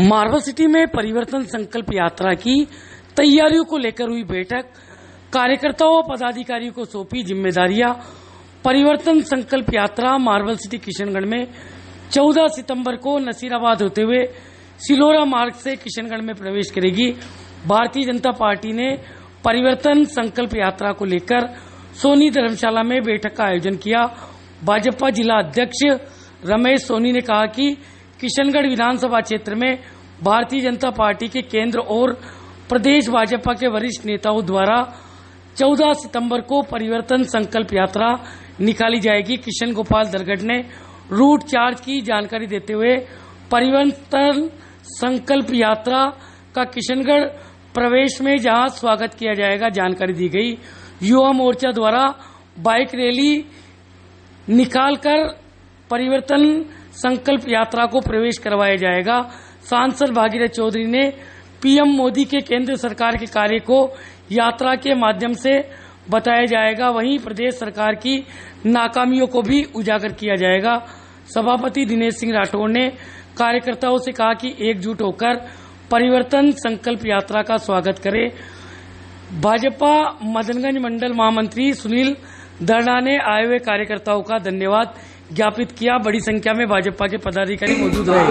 Marble city में परिवर्तन संकल्प यात्रा की तैयारियों को लेकर हुई बैठक। कार्यकर्ताओं व पदाधिकारियों को सौंपी जिम्मेदारियाँ। परिवर्तन संकल्प यात्रा मार्बल सिटी किशनगढ़ में 14 सितंबर को नसीराबाद होते हुए सिलोरा मार्ग से किशनगढ़ में प्रवेश करेगी। भारतीय जनता पार्टी ने परिवर्तन संकल्प यात्रा को लेकर सोनी धर्मशाला में बैठक का आयोजन किया। भाजपा जिला अध्यक्ष रमेश सोनी ने कहा कि किशनगढ़ विधानसभा क्षेत्र में भारतीय जनता पार्टी के केंद्र और प्रदेश भाजपा के वरिष्ठ नेताओं द्वारा 14 सितंबर को परिवर्तन संकल्प यात्रा निकाली जाएगी। किशन गोपाल दरगढ़ ने रूट चार्ज की जानकारी देते हुए परिवर्तन संकल्प यात्रा का किशनगढ़ प्रवेश में जहाँ स्वागत किया जाएगा, जानकारी दी गई। युवा मोर्चा द्वारा बाइक रैली निकालकर परिवर्तन संकल्प यात्रा को प्रवेश करवाया जाएगा। सांसद भागीरथ चौधरी ने पीएम मोदी के केंद्र सरकार के कार्य को यात्रा के माध्यम से बताया जाएगा। वहीं प्रदेश सरकार की नाकामियों को भी उजागर किया जाएगा। सभापति दिनेश सिंह राठौर ने कार्यकर्ताओं से कहा कि एकजुट होकर परिवर्तन संकल्प यात्रा का स्वागत करें। भाजपा मदनगंज मंडल महामंत्री सुनील दर्डा ने आए हुए कार्यकर्ताओं का धन्यवाद। ज्ञापित किया बड़ी संख्या में भाजपा के पदाधिकारी मौजूद रहे।